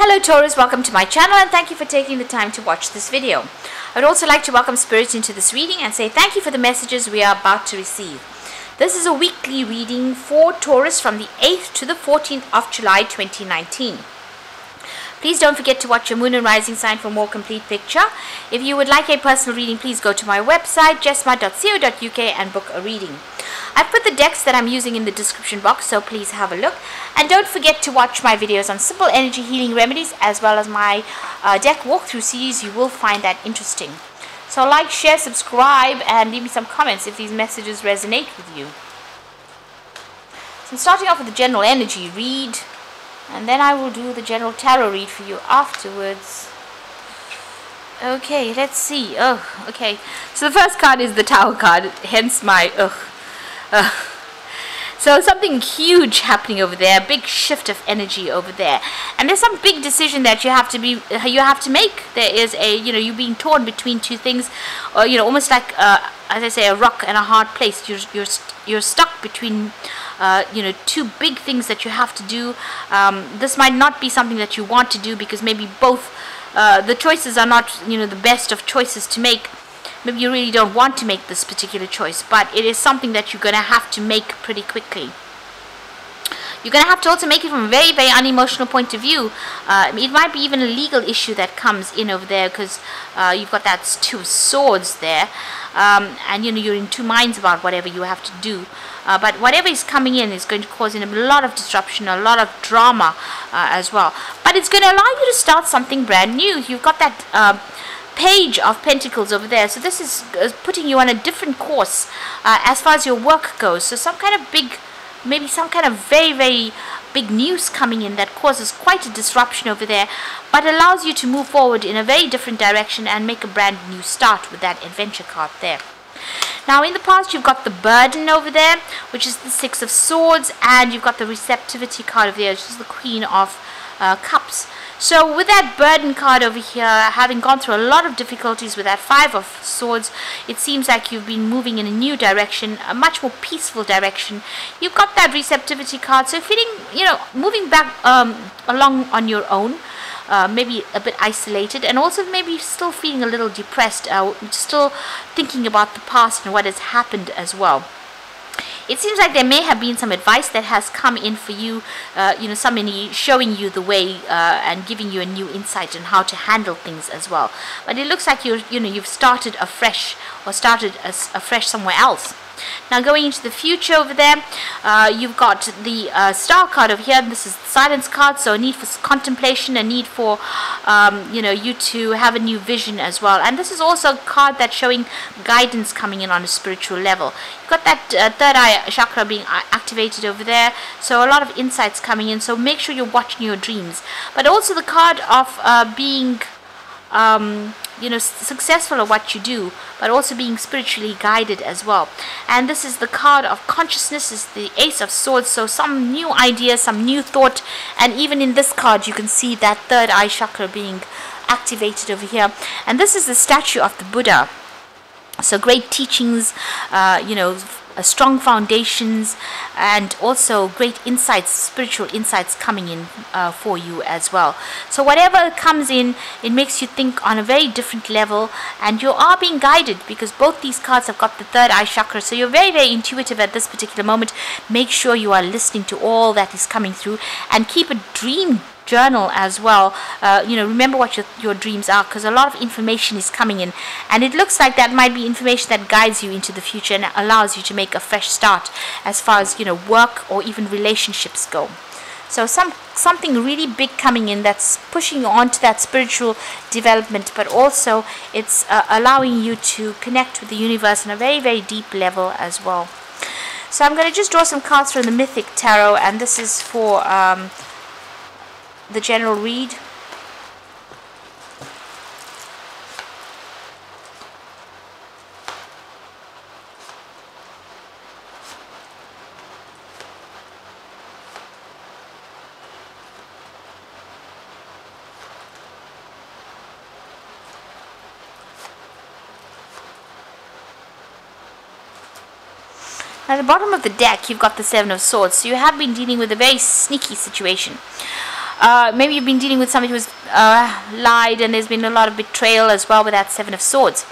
Hello Taurus, welcome to my channel and thank you for taking the time to watch this video. I would also like to welcome Spirit into this reading and say thank you for the messages we are about to receive. This is a weekly reading for Taurus from the 8th to the 14th of July 2019. Please don't forget to watch your moon and rising sign for more complete picture. If you would like a personal reading, please go to my website, jessmud.co.uk and book a reading. I've put the decks that I'm using in the description box, so please have a look. And don't forget to watch my videos on simple energy healing remedies as well as my uh, deck walkthrough series. You will find that interesting. So like, share, subscribe, and leave me some comments if these messages resonate with you. So I'm starting off with the general energy read and then I will do the general tarot read for you afterwards. Okay, let's see. Oh, okay. So the first card is the Tower card, hence my ugh. ugh. So something huge happening over there, big shift of energy over there, and there's some big decision that you have to be, you have to make. There is a, you know, you're being torn between two things, or you know, almost like, uh, as I say, a rock and a hard place. You're you're you're stuck between uh, you know two big things that you have to do um, this might not be something that you want to do because maybe both uh, the choices are not you know the best of choices to make maybe you really don't want to make this particular choice but it is something that you're going to have to make pretty quickly you're going to have to also make it from a very, very unemotional point of view. Uh, it might be even a legal issue that comes in over there because uh, you've got that two swords there. Um, and you know you're in two minds about whatever you have to do. Uh, but whatever is coming in is going to cause in a lot of disruption, a lot of drama uh, as well. But it's going to allow you to start something brand new. You've got that uh, page of pentacles over there so this is putting you on a different course uh, as far as your work goes so some kind of big maybe some kind of very, very big news coming in that causes quite a disruption over there, but allows you to move forward in a very different direction and make a brand new start with that adventure card there. Now in the past you've got the burden over there, which is the Six of Swords, and you've got the receptivity card over there, which is the Queen of uh, Cups. So with that burden card over here, having gone through a lot of difficulties with that five of swords, it seems like you've been moving in a new direction, a much more peaceful direction. You've got that receptivity card, so feeling, you know, moving back um, along on your own. Uh, maybe a bit isolated and also maybe still feeling a little depressed, uh, still thinking about the past and what has happened as well it seems like there may have been some advice that has come in for you, uh, you know, somebody showing you the way uh, and giving you a new insight on how to handle things as well. But it looks like you you know, you've started afresh or started as afresh somewhere else. Now going into the future over there, uh, you've got the uh, star card over here. This is the silence card, so a need for contemplation, a need for um, you know you to have a new vision as well. And this is also a card that's showing guidance coming in on a spiritual level. You've got that uh, third eye chakra being activated over there, so a lot of insights coming in. So make sure you're watching your dreams, but also the card of uh, being um, you know successful at what you do but also being spiritually guided as well. And this is the card of consciousness is the ace of swords. So some new idea some new thought. And even in this card you can see that third eye chakra being activated over here. And this is the statue of the buddha. So great teachings uh, you know uh, strong foundations and also great insights, spiritual insights coming in uh, for you as well. So whatever comes in, it makes you think on a very different level and you are being guided because both these cards have got the third eye chakra. So you're very, very intuitive at this particular moment. Make sure you are listening to all that is coming through and keep a dream journal as well. Uh, you know, remember what your, your dreams are because a lot of information is coming in. And it looks like that might be information that guides you into the future and allows you to make a fresh start as far as, you know, work or even relationships go. So some something really big coming in that's pushing you on to that spiritual development, but also it's uh, allowing you to connect with the universe on a very, very deep level as well. So I'm going to just draw some cards from the Mythic Tarot, and this is for um, the general read. At the bottom of the deck, you've got the Seven of Swords, so you have been dealing with a very sneaky situation. Uh, maybe you've been dealing with somebody who's uh, lied and there's been a lot of betrayal as well with that Seven of Swords.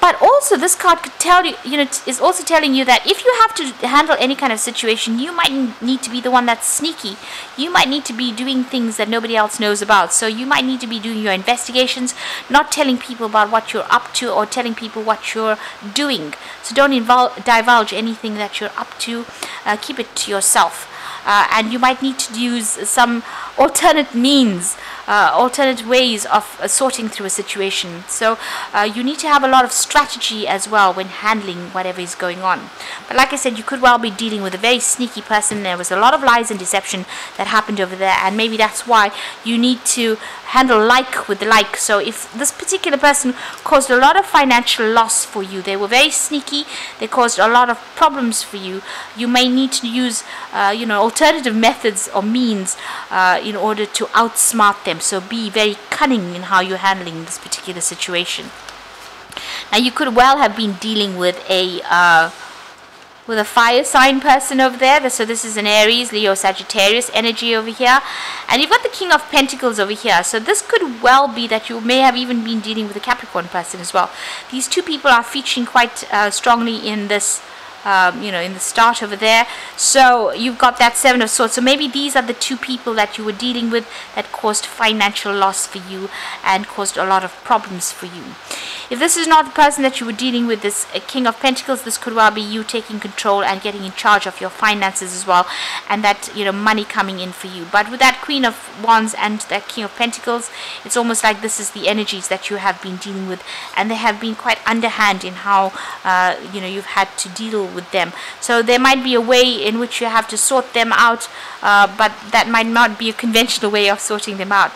But also, this card could tell you, you know, is also telling you that if you have to handle any kind of situation, you might need to be the one that's sneaky. You might need to be doing things that nobody else knows about. So you might need to be doing your investigations, not telling people about what you're up to or telling people what you're doing. So don't divulge anything that you're up to. Uh, keep it to yourself. Uh, and you might need to use some alternate means uh, alternate ways of uh, sorting through a situation. So uh, you need to have a lot of strategy as well when handling whatever is going on. But like I said, you could well be dealing with a very sneaky person. There was a lot of lies and deception that happened over there, and maybe that's why you need to handle like with like. So if this particular person caused a lot of financial loss for you, they were very sneaky, they caused a lot of problems for you, you may need to use, uh, you know, alternative methods or means uh, in order to outsmart them so be very cunning in how you're handling this particular situation. Now you could well have been dealing with a uh, with a fire sign person over there. So this is an Aries, Leo, Sagittarius energy over here. And you've got the King of Pentacles over here. So this could well be that you may have even been dealing with a Capricorn person as well. These two people are featuring quite uh, strongly in this um, you know, in the start over there. So you've got that Seven of Swords. So maybe these are the two people that you were dealing with that caused financial loss for you and caused a lot of problems for you. If this is not the person that you were dealing with, this uh, King of Pentacles, this could well be you taking control and getting in charge of your finances as well, and that you know money coming in for you. But with that Queen of Wands and that King of Pentacles, it's almost like this is the energies that you have been dealing with, and they have been quite underhand in how uh, you know you've had to deal with them. So there might be a way in which you have to sort them out, uh, but that might not be a conventional way of sorting them out.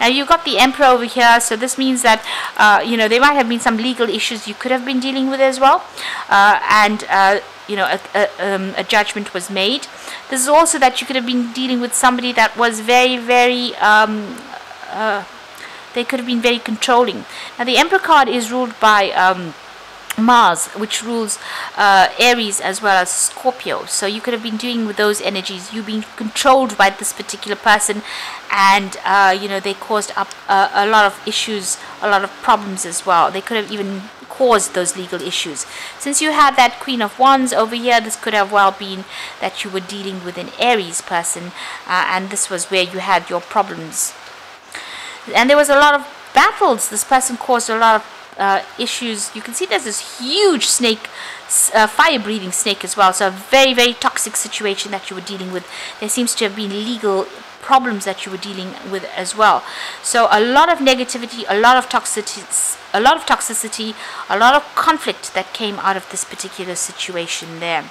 Now you've got the Emperor over here, so this means that uh, you know there might have been some legal issues you could have been dealing with as well, uh, and uh, you know a, a, um, a, judgment was made. This is also that you could have been dealing with somebody that was very very um, uh, they could have been very controlling. Now the Emperor card is ruled by um, Mars, which rules uh, Aries as well as Scorpio. So you could have been doing with those energies. You've been controlled by this particular person, and uh, you know they caused up uh, a lot of issues, a lot of problems as well. They could have even caused those legal issues. Since you had that Queen of Wands over here, this could have well been that you were dealing with an Aries person, uh, and this was where you had your problems. And there was a lot of battles. This person caused a lot of uh, issues. You can see there's this huge snake, uh, fire breathing snake as well. So a very, very toxic situation that you were dealing with. There seems to have been legal problems that you were dealing with as well. So a lot of negativity, a lot of toxicity, a lot of toxicity, a lot of conflict that came out of this particular situation there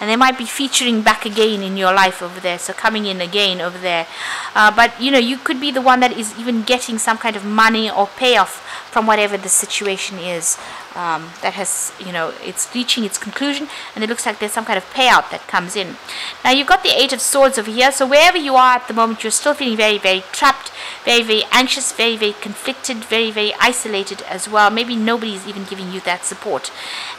and they might be featuring back again in your life over there so coming in again over there uh, but you know you could be the one that is even getting some kind of money or payoff from whatever the situation is um, that has, you know, it's reaching its conclusion and it looks like there's some kind of payout that comes in. Now you've got the Eight of Swords over here, so wherever you are at the moment, you're still feeling very, very trapped, very, very anxious, very, very conflicted, very, very isolated as well. Maybe nobody's even giving you that support.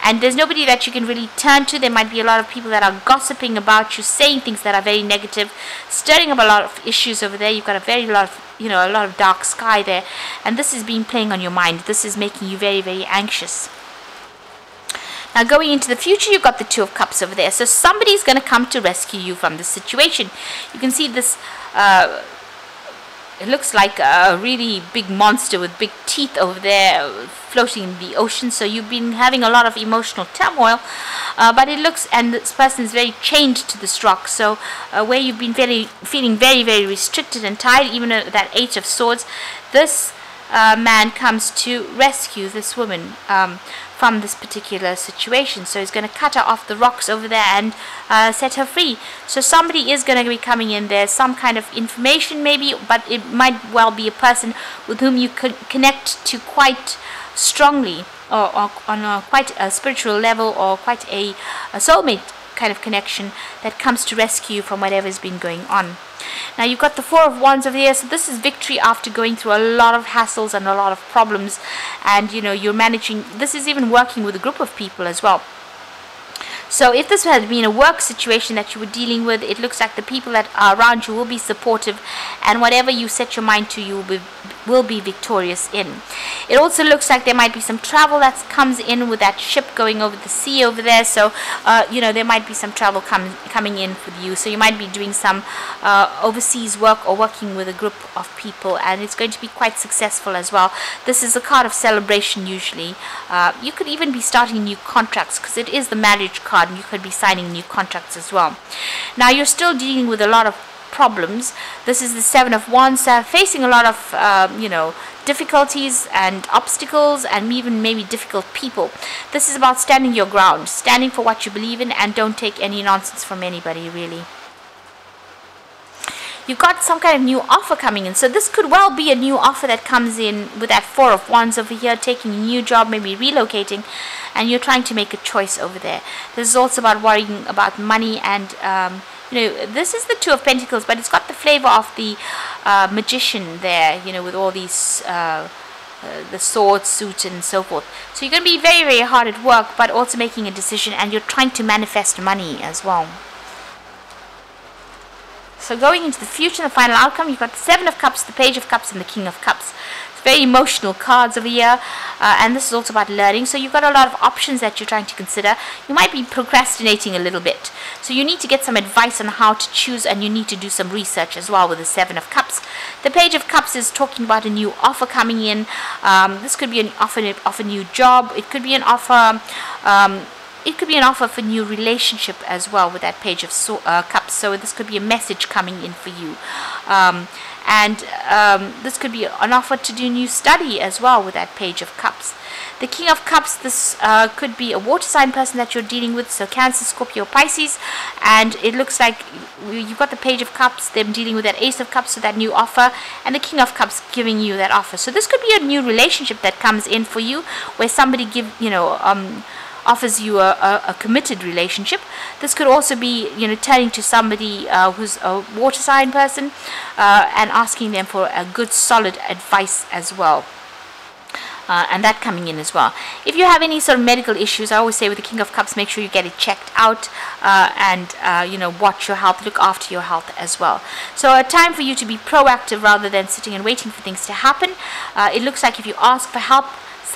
And there's nobody that you can really turn to. There might be a lot of people that are gossiping about you, saying things that are very negative, stirring up a lot of issues over there. You've got a very lot of you know a lot of dark sky there and this is being playing on your mind this is making you very very anxious now going into the future you've got the two of cups over there so somebody's going to come to rescue you from this situation you can see this uh, it looks like a really big monster with big teeth over there floating in the ocean. So you've been having a lot of emotional turmoil uh, but it looks and this person is very chained to this rock. So uh, where you've been very feeling very very restricted and tied even that eight of swords this uh, man comes to rescue this woman um, from this particular situation. So he's going to cut her off the rocks over there and uh, set her free. So somebody is going to be coming in there, some kind of information maybe, but it might well be a person with whom you could connect to quite strongly or, or on a quite a spiritual level or quite a, a soulmate kind of connection that comes to rescue you from whatever's been going on. Now you've got the Four of Wands over here, so this is victory after going through a lot of hassles and a lot of problems, and you know you're managing. This is even working with a group of people as well. So if this had been a work situation that you were dealing with, it looks like the people that are around you will be supportive and whatever you set your mind to, you will be, will be victorious in. It also looks like there might be some travel that comes in with that ship going over the sea over there. So, uh, you know, there might be some travel com coming in for you. So you might be doing some uh, overseas work or working with a group of people and it's going to be quite successful as well. This is a card of celebration usually. Uh, you could even be starting new contracts because it is the marriage card and you could be signing new contracts as well. Now you're still dealing with a lot of problems. This is the Seven of Wands, uh, facing a lot of, um, you know, difficulties and obstacles and even maybe difficult people. This is about standing your ground, standing for what you believe in and don't take any nonsense from anybody really. You've got some kind of new offer coming in. So this could well be a new offer that comes in with that four of wands over here, taking a new job, maybe relocating, and you're trying to make a choice over there. This is also about worrying about money and um, you know, this is the Two of Pentacles, but it's got the flavor of the uh, magician there, you know, with all these, uh, uh, the sword, suit, and so forth. So you're going to be very, very hard at work, but also making a decision, and you're trying to manifest money as well. So going into the future, the final outcome, you've got the Seven of Cups, the Page of Cups, and the King of Cups. Very emotional cards over here uh, and this is also about learning. So you've got a lot of options that you're trying to consider. You might be procrastinating a little bit. So you need to get some advice on how to choose and you need to do some research as well with the seven of cups. The page of cups is talking about a new offer coming in. Um, this could be an offer of a new job. It could be an offer um, it could be an offer for a new relationship as well with that page of so, uh, cups. So this could be a message coming in for you. Um, and um, this could be an offer to do new study as well with that page of cups. The king of cups this uh, could be a water sign person that you're dealing with. So cancer scorpio pisces. And it looks like you've got the page of cups them dealing with that ace of cups so that new offer and the king of cups giving you that offer. So this could be a new relationship that comes in for you where somebody give you know um, offers you a, a, a, committed relationship. This could also be, you know, turning to somebody uh, who's a water sign person uh, and asking them for a good, solid advice as well. Uh, and that coming in as well. If you have any sort of medical issues, I always say with the King of Cups, make sure you get it checked out uh, and uh, you know watch your health, look after your health as well. So a time for you to be proactive rather than sitting and waiting for things to happen. Uh, it looks like if you ask for help,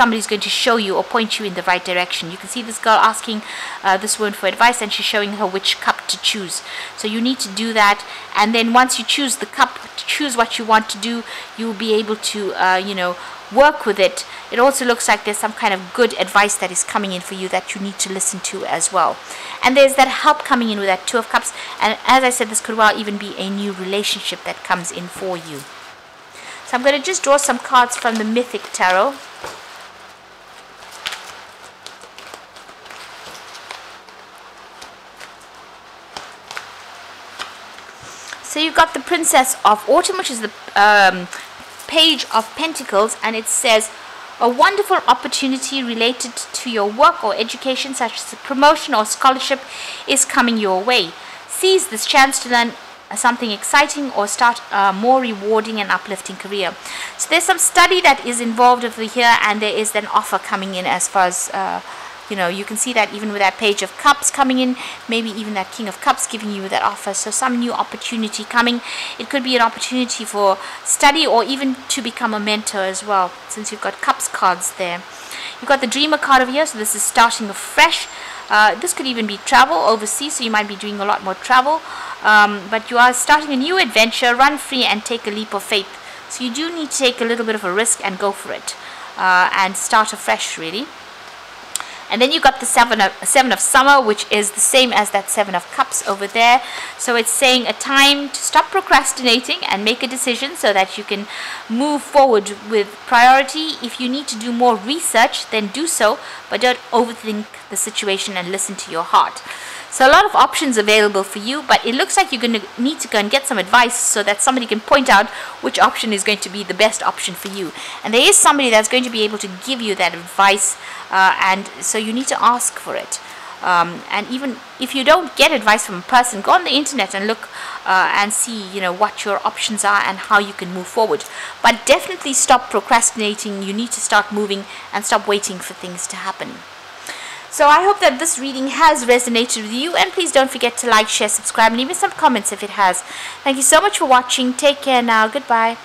somebody's going to show you or point you in the right direction. You can see this girl asking uh, this woman for advice and she's showing her which cup to choose. So you need to do that and then once you choose the cup, choose what you want to do, you'll be able to, uh, you know, work with it. It also looks like there's some kind of good advice that is coming in for you that you need to listen to as well. And there's that help coming in with that Two of Cups. And as I said, this could well even be a new relationship that comes in for you. So I'm going to just draw some cards from the Mythic Tarot. So you've got the Princess of Autumn, which is the um, page of Pentacles, and it says, a wonderful opportunity related to your work or education, such as a promotion or scholarship, is coming your way. Seize this chance to learn something exciting or start a more rewarding and uplifting career. So there's some study that is involved over here, and there is an offer coming in as far as uh, you know you can see that even with that page of cups coming in maybe even that king of cups giving you that offer. So some new opportunity coming. It could be an opportunity for study or even to become a mentor as well since you've got cups cards there. You've got the dreamer card over here so this is starting afresh. Uh, this could even be travel overseas so you might be doing a lot more travel. Um, but you are starting a new adventure run free and take a leap of faith. So you do need to take a little bit of a risk and go for it uh, and start afresh really and then you got the seven of seven of summer which is the same as that seven of cups over there. So it's saying a time to stop procrastinating and make a decision so that you can move forward with priority. If you need to do more research then do so but don't overthink the situation and listen to your heart so a lot of options available for you, but it looks like you're going to need to go and get some advice so that somebody can point out which option is going to be the best option for you. And there is somebody that's going to be able to give you that advice, uh, and so you need to ask for it. Um, and even if you don't get advice from a person, go on the internet and look uh, and see, you know, what your options are and how you can move forward. But definitely stop procrastinating. You need to start moving and stop waiting for things to happen. So I hope that this reading has resonated with you and please don't forget to like, share, subscribe and leave me some comments if it has. Thank you so much for watching. Take care now. Goodbye.